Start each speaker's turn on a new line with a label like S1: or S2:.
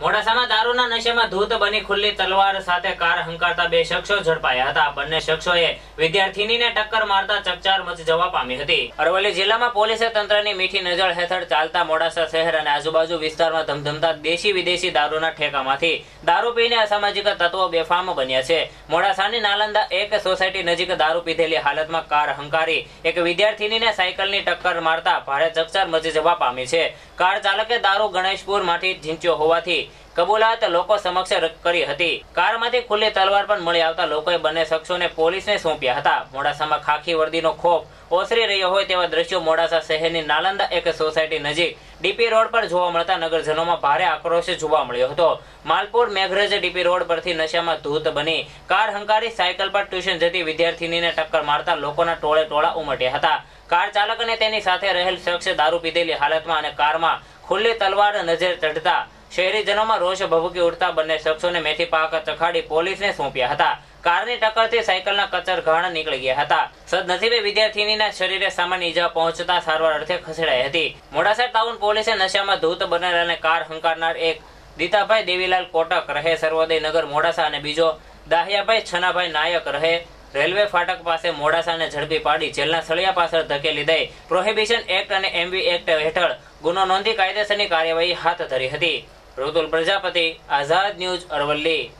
S1: મોડાસામાં દારૂના નશેમાં ધૂત બની ખુલ્લી તલવાર સાથે કાર હંકારતા બે શખ્સો ઝડપાયા હતા. બંને શખ્સોએ વિદ્યાર્થીનીને ટક્કર મારતા ચકચાર મચ જવા પામી હતી. અરવલ્લી જિલ્લામાં પોલીસે તંત્રની મીઠી નજર હેઠળ ચાલતા મોડાસા શહેર અને આજુબાજુ વિસ્તારમાં ધમધમતા દેશી વિદેશી દારૂના ઠેકામાંથી દારૂ પીને અસામાજિક તત્વો બેફામ બન્યા છે. મોડાસાની નાલંદા એક સોસાયટી નજીક દારૂ પીધેલી હાલતમાં કાર હંકારી એક વિદ્યાર્થીનીને સાયકલની ટક્કર મારતા ભારે ચકચાર મચી જવા પામી છે. કાર ચાલકે દારૂ ગણેશપુરમાંથી ઝીંચ્યો હોવાથી કબૂલાત લોકો સમક્ષ કરી હતી. કારમાંથી ખુલ્લી તલવાર પણ મળી આવતા લોકોએ બંને શખ્સોને પોલીસને સોંપ્યા હતા. મોડાસામાં ખાખી વર્દીનો ખોફ ઓસરી રહ્યો હોય તેવા દ્રશ્યો મોડાસા શહેરની નાલંદા એક સોસાયટી નજીક ડીપી રોડ પર જોવા મળતા નગરજનોમાં ભારે આક્રોશ જોવા મળ્યો હતો. માલપુર મેઘરજ ડીપી રોડ પરથી નશામાં ધૂત બની કાર હંકારી સાયકલ પર ટ્યુશન જતી વિદ્યાર્થીનીને ટક્કર મારતા લોકોના ટોળે ટોળા ઉમટ્યા હતા. કાર ચાલક અને તેની સાથે રહેલ શખ્સે દારૂ પીધેલી હાલતમાં અને કારમાં ખુલ્લી તલવાર નજર ચઢતા શહેરીજનોમાં રોષ ભભૂકી ઉઠતા બંને શખ્સોને મેથી પાક ચખાડી પોલીસને સોંપ્યા હતા. કારની ટક્કરથી સાયકલના કચર ઘાણ નીકળી ગયા હતા. સદનસીબે વિદ્યાર્થીનીના શરીરે સામાન્ય ઈજા પહોંચતા સારવાર અર્થે ખસેડાઈ હતી. મોડાસા ટાઉન પોલીસે નશામાં ધૂત બનેલા કાર હંકારનાર એક દીતાભાઈ દેવીલાલ કોટક રહે સર્વોદય નગર મોડાસા અને બીજો દાહિયાભાઈ છનાભાઈ નાયક રહે. રેલવે ફાટક પાસે મોડાસાને ઝડપી પાડી જેલના સળિયા પાછળ ધકેલી દઈ પ્રોહિબિશન એક્ટ અને એમવી એક્ટ હેઠળ ગુનો નોંધી કાયદેસરની કાર્યવાહી હાથ ધરી હતી. ऋतुल प्रजापती आझाद न्यूज अरवल्ली.